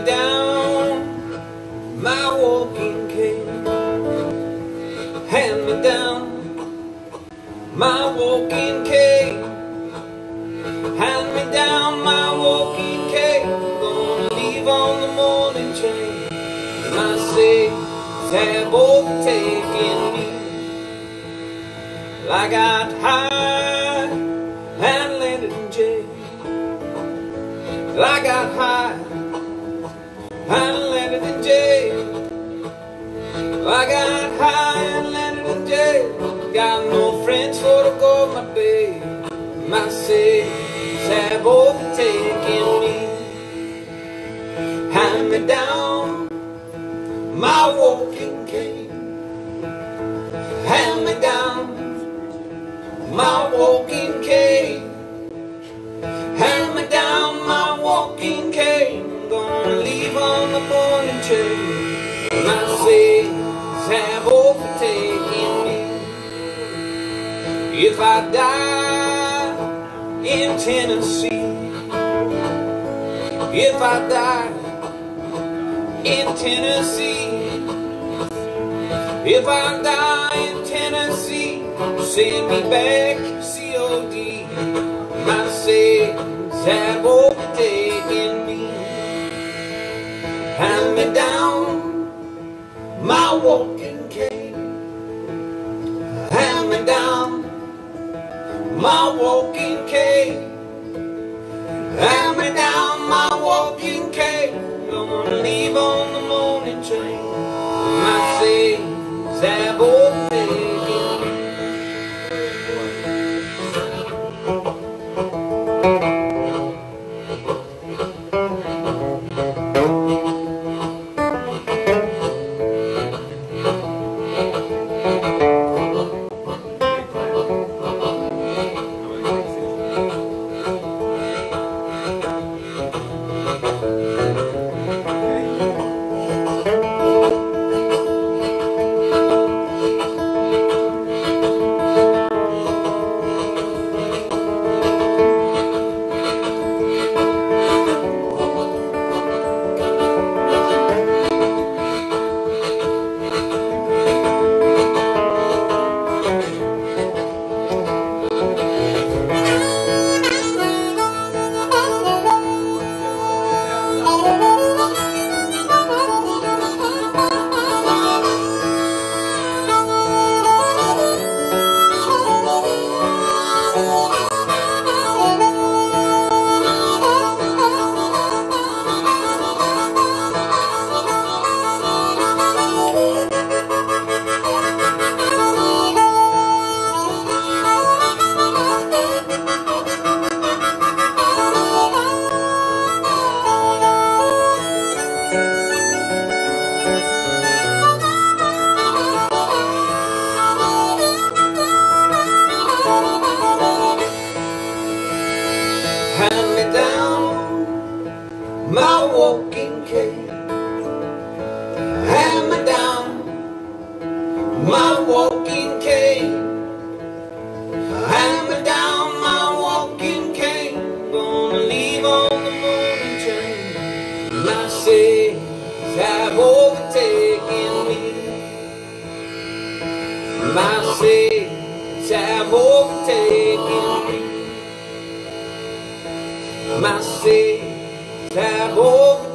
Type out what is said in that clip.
me down my walking cane. Hand me down my walking cane. Hand me down my walking cane. Gonna leave on the morning train. My I have overtaken me. I got high and landed in jail. I got high and landed in jail. I got high and landed in jail. Got no friends for to go my bail. My sins have overtaken me. Hand me down my walking cane. Hand me down my walking cane. Have me. If I die in Tennessee, if I die in Tennessee, if I die in Tennessee, send me back COD. My sins have overtaken me. Hand me down my walking cane. Hand me down my walking cane. Hand me down my walking cane. Gonna leave on the walking cane. Hand me down my walking cane. Hand me down my walking cane. Gonna leave on the morning train. My sins have overtaken me. My sins have overtaken me. My sins that hope